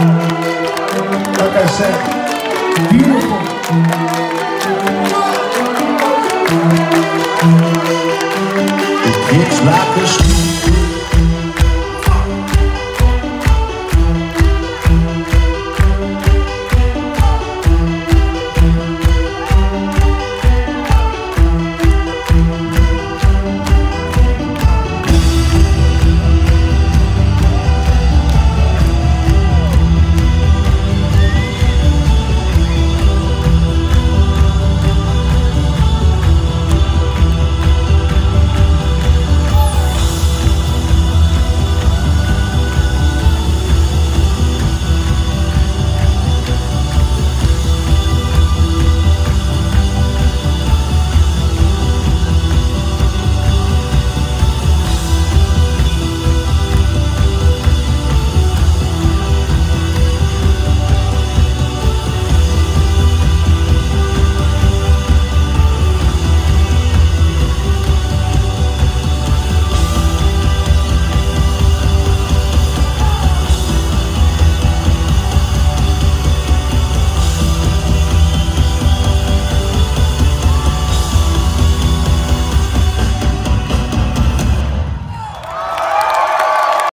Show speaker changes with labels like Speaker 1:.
Speaker 1: Like I said, beautiful. It's like a street.